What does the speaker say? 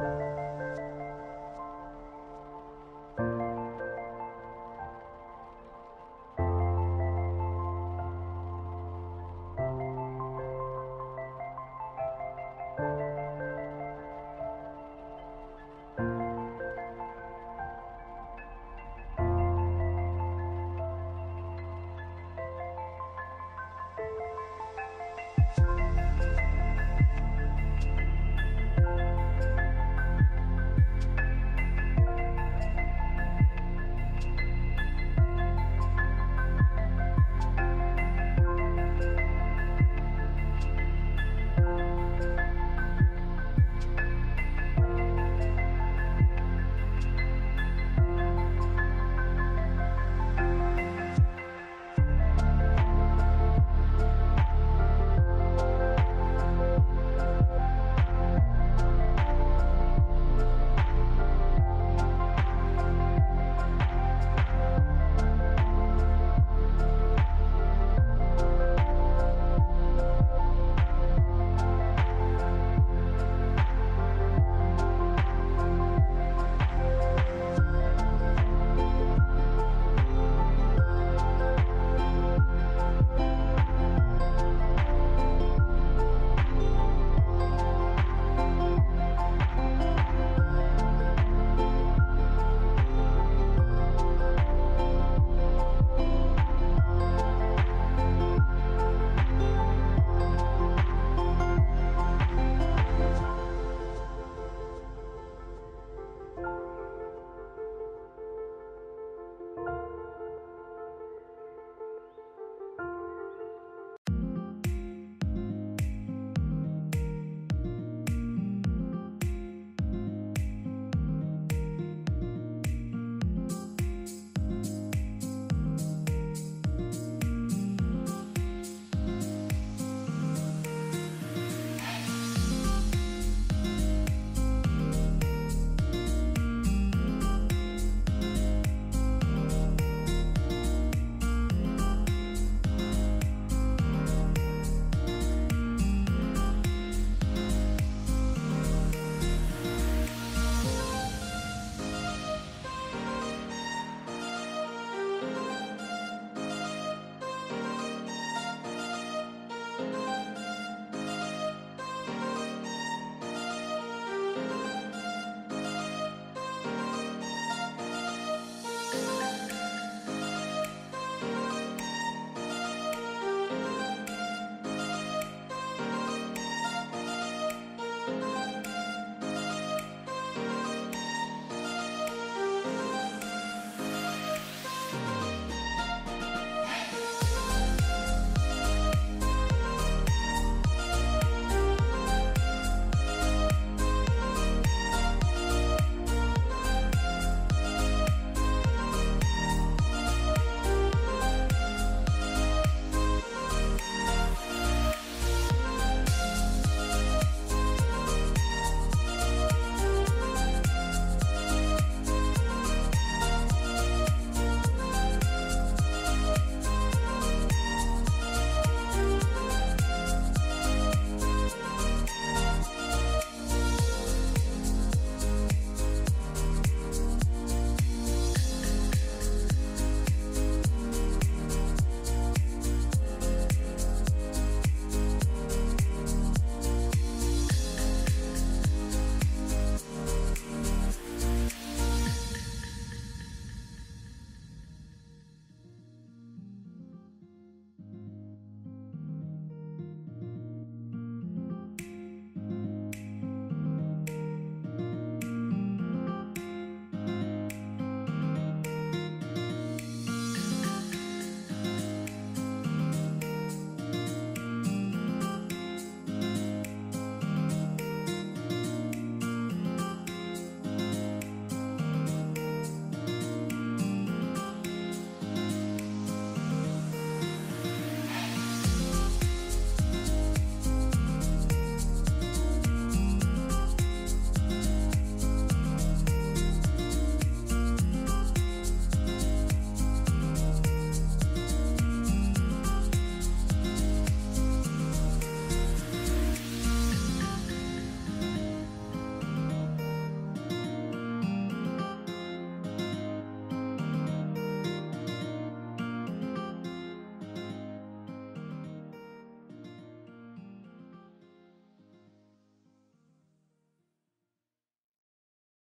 Música